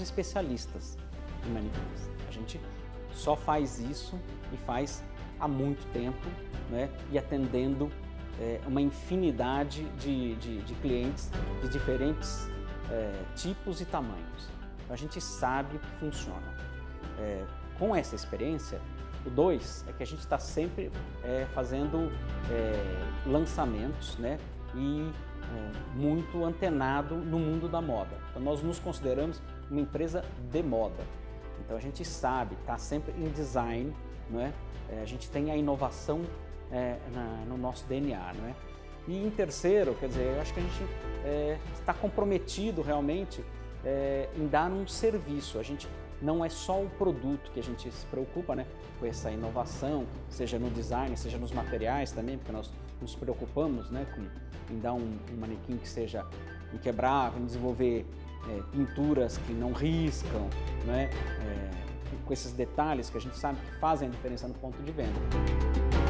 especialistas em manequins. A gente só faz isso e faz há muito tempo né, e atendendo é, uma infinidade de, de, de, clientes de diferentes é, tipos e tamanhos. Então, a gente sabe que funciona. É, com essa experiência, o dois é que a gente está sempre é, fazendo é, lançamentos né, e muito antenado no mundo da moda. Então, nós nos consideramos uma empresa de moda. Então a gente sabe, está sempre em design, não é? é? a gente tem a inovação é, na, no nosso DNA, não é? E em terceiro, quer dizer, eu acho que a gente é, está comprometido realmente é, em dar um serviço. A gente não é só o produto que a gente se preocupa, né, com essa inovação, seja no design, seja nos materiais também, porque nós nos preocupamos, né, com, em dar um, um manequim que seja inquebrável, em desenvolver é, pinturas que não riscam, né, é, com esses detalhes que a gente sabe que fazem a diferença no ponto de venda.